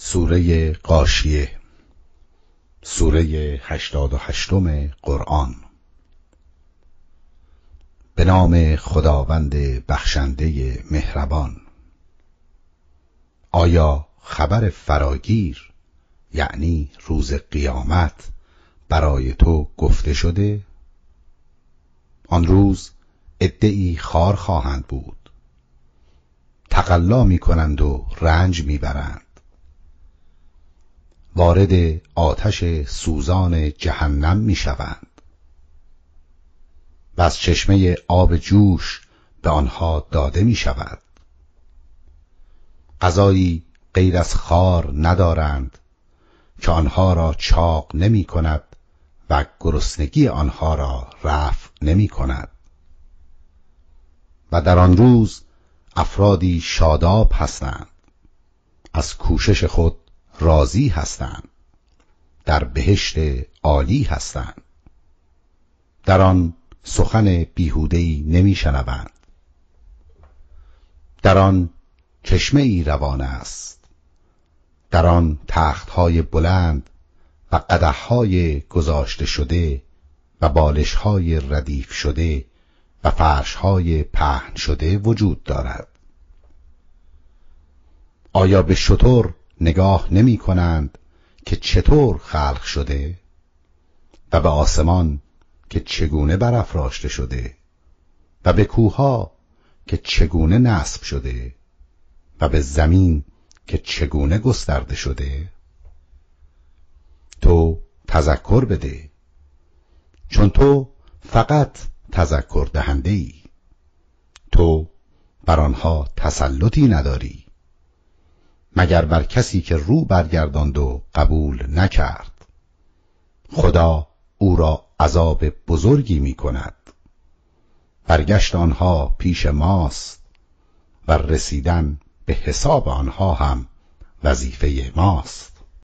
سوره قاشیه سوره هشتاد و هشتم قرآن. به نام خداوند بخشنده مهربان. آیا خبر فراگیر یعنی روز قیامت برای تو گفته شده؟ آن روز ادعی خار خواهند بود. تقلا می کنند و رنج می‌برند. وارد آتش سوزان جهنم می شوند و از چشمه آب جوش به آنها داده می شود غذایی غیر از خار ندارند که آنها را چاق نمی کند و گرسنگی آنها را رفع نمی کند و در آن روز افرادی شاداب هستند. از کوشش خود راضی هستند. در بهشت عالی هستند. در آن سخن بیهودهای نمیشنوند. در آن چشمه ای روان است. در آن تختهای بلند و قدحهای گذاشته شده و بالشهای ردیف شده و فرشهای پهن شده وجود دارد. آیا به شطور نگاه نمی کنند که چطور خلق شده و به آسمان که چگونه برافراشته شده و به کوها که چگونه نصب شده و به زمین که چگونه گسترده شده. تو تذکر بده چون تو فقط تذکر دهنده ای تو بر آنها تسلطی نداری. مگر بر کسی که رو برگرداند و قبول نکرد. خدا او را عذاب بزرگی می کند برگشت آنها پیش ماست و رسیدن به حساب آنها هم وظیفه ماست.